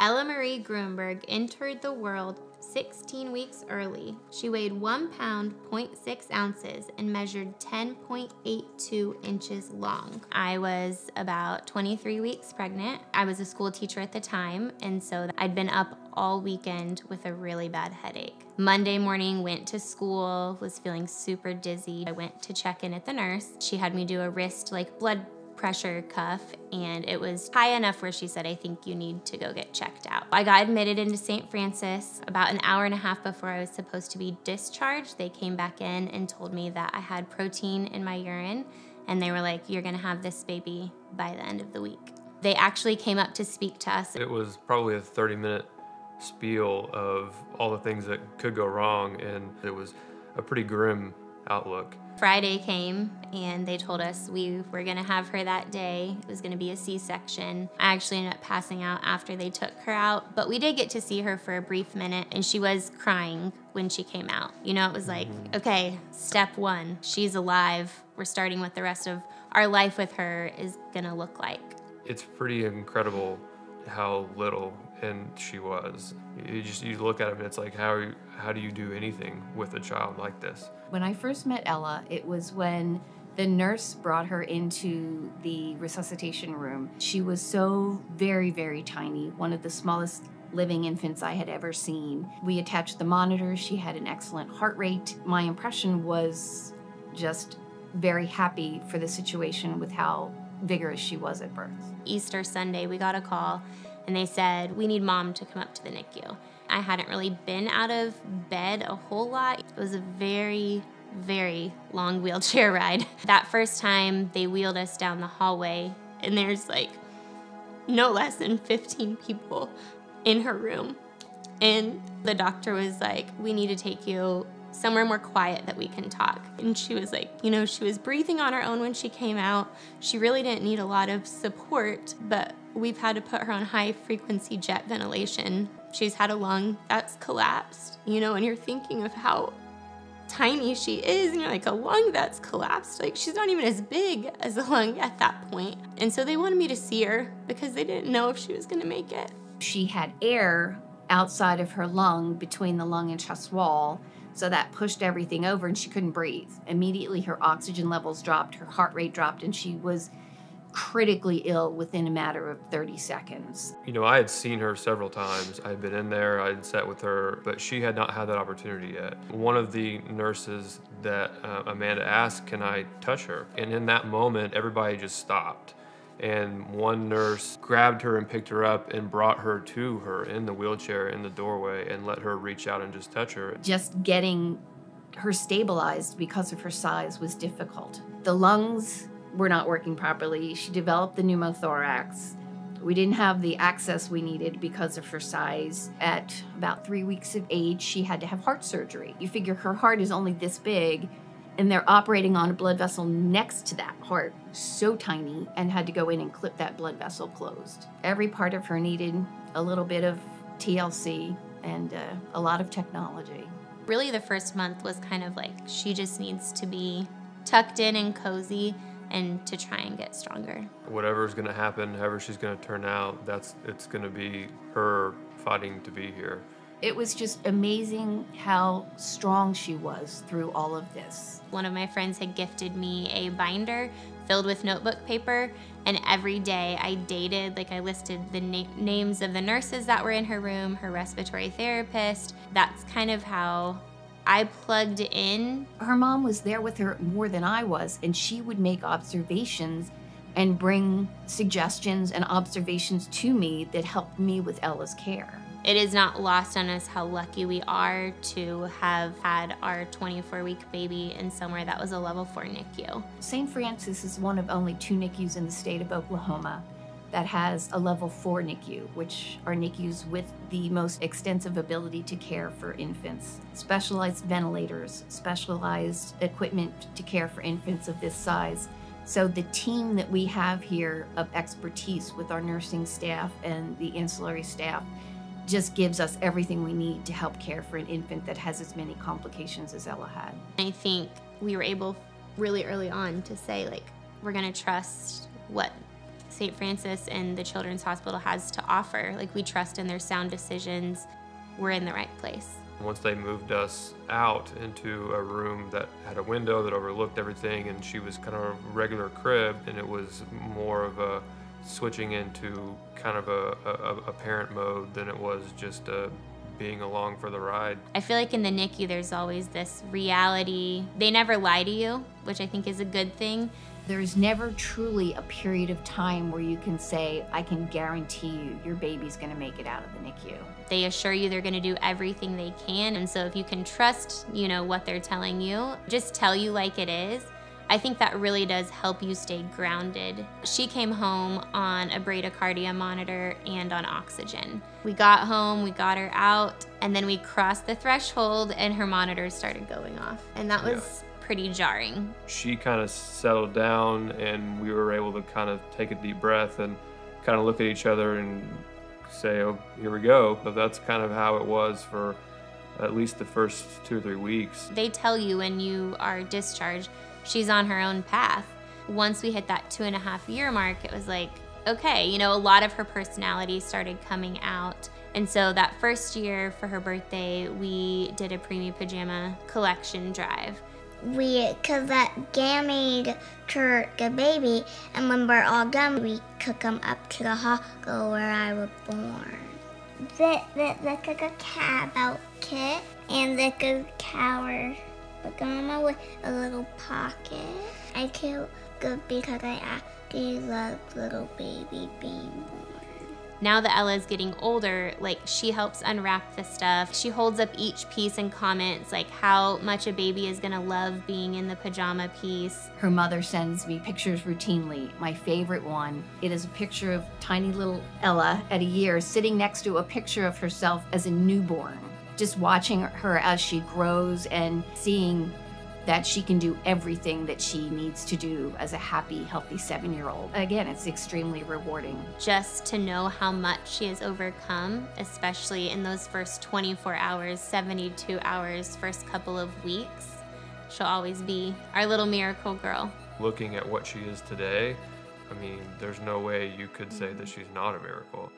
Ella Marie Grunberg entered the world 16 weeks early. She weighed 1 pound 0.6 ounces and measured 10.82 inches long. I was about 23 weeks pregnant. I was a school teacher at the time, and so I'd been up all weekend with a really bad headache. Monday morning, went to school, was feeling super dizzy. I went to check in at the nurse. She had me do a wrist like blood pressure cuff and it was high enough where she said, I think you need to go get checked out. I got admitted into St. Francis about an hour and a half before I was supposed to be discharged. They came back in and told me that I had protein in my urine and they were like, You're gonna have this baby by the end of the week. They actually came up to speak to us. It was probably a 30 minute spiel of all the things that could go wrong, and it was a pretty grim outlook. Friday came and they told us we were gonna have her that day. It was gonna be a C section. I actually ended up passing out after they took her out, but we did get to see her for a brief minute and she was crying when she came out. You know, it was like, mm-hmm. okay, step one, she's alive. We're starting what the rest of our life with her is gonna look like. It's pretty incredible how little and she was. You just you look at it and it's like how how do you do anything with a child like this? When I first met Ella, it was when the nurse brought her into the resuscitation room. She was so very very tiny, one of the smallest living infants I had ever seen. We attached the monitor. She had an excellent heart rate. My impression was just very happy for the situation with how vigorous she was at birth. Easter Sunday, we got a call and they said, We need mom to come up to the NICU. I hadn't really been out of bed a whole lot. It was a very, very long wheelchair ride. That first time they wheeled us down the hallway, and there's like no less than 15 people in her room. And the doctor was like, We need to take you somewhere more quiet that we can talk. And she was like, you know, she was breathing on her own when she came out. She really didn't need a lot of support, but we've had to put her on high frequency jet ventilation. She's had a lung that's collapsed, you know, and you're thinking of how tiny she is, and you're like, a lung that's collapsed. Like, she's not even as big as a lung at that point. And so they wanted me to see her because they didn't know if she was gonna make it. She had air outside of her lung between the lung and chest wall so that pushed everything over and she couldn't breathe. Immediately, her oxygen levels dropped, her heart rate dropped, and she was critically ill within a matter of 30 seconds. You know, I had seen her several times. I had been in there, I had sat with her, but she had not had that opportunity yet. One of the nurses that uh, Amanda asked, Can I touch her? And in that moment, everybody just stopped and one nurse grabbed her and picked her up and brought her to her in the wheelchair in the doorway and let her reach out and just touch her. Just getting her stabilized because of her size was difficult. The lungs were not working properly. She developed the pneumothorax. We didn't have the access we needed because of her size. At about three weeks of age, she had to have heart surgery. You figure her heart is only this big, and they're operating on a blood vessel next to that heart, so tiny, and had to go in and clip that blood vessel closed. Every part of her needed a little bit of TLC and uh, a lot of technology. Really, the first month was kind of like she just needs to be tucked in and cozy and to try and get stronger. Whatever's going to happen, however she's going to turn out, that's it's going to be her fighting to be here. It was just amazing how strong she was through all of this. One of my friends had gifted me a binder filled with notebook paper, and every day I dated, like I listed the na names of the nurses that were in her room, her respiratory therapist. That's kind of how I plugged in. Her mom was there with her more than I was, and she would make observations and bring suggestions and observations to me that helped me with Ella's care it is not lost on us how lucky we are to have had our 24 week baby in somewhere that was a level 4 NICU. St. Francis is one of only two NICUs in the state of Oklahoma that has a level 4 NICU, which are NICUs with the most extensive ability to care for infants. Specialized ventilators, specialized equipment to care for infants of this size. So the team that we have here of expertise with our nursing staff and the ancillary staff just gives us everything we need to help care for an infant that has as many complications as Ella had. I think we were able really early on to say, like, we're to trust what St. Francis and the Children's Hospital has to offer. Like, we trust in their sound decisions. We're in the right place. Once they moved us out into a room that had a window that overlooked everything, and she was kind of a regular crib, and it was more of a switching into kind of a, a, a parent mode than it was just a being along for the ride. I feel like in the NICU, there's always this reality. They never lie to you, which I think is a good thing. There's never truly a period of time where you can say, I can guarantee you your baby's gonna make it out of the NICU. They assure you they're gonna do everything they can. And so if you can trust, you know, what they're telling you, just tell you like it is. I think that really does help you stay grounded. She came home on a bradycardia monitor and on oxygen. We got home, we got her out, and then we crossed the threshold and her monitors started going off. And that was yeah. Pretty jarring. She kind of settled down and we were able to kind of take a deep breath and kind of look at each other and say, oh, here we go. But that's kind of how it was for at least the first two or three weeks. They tell you when you are discharged she's on her own path. Once we hit that two and a half year mark, it was like, okay, you know, a lot of her personality started coming out. And so that first year for her birthday, we did a preemie pajama collection drive. We collect gamete to the baby, and when we're all done, we cook them up to the hospital where I was born. The, the, cook a cat kit and the cook cower but Grandma with a little pocket. I feel good because I actually love little baby being born. Now that Ella is getting older, like she helps unwrap the stuff. She holds up each piece and comments like how much a baby is gonna love being in the pajama piece. Her mother sends me pictures routinely. My favorite one, it is a picture of tiny little Ella at a year sitting next to a picture of herself as a newborn just watching her as she grows and seeing that she can do everything that she needs to do as a happy, healthy seven year old. Again, it's extremely rewarding. Just to know how much she has overcome, especially in those first 24 hours, 72 hours, first couple of weeks, she'll always be our little miracle girl. Looking at what she is today, I mean, there's no way you could say that mm-hmm. she's not a miracle.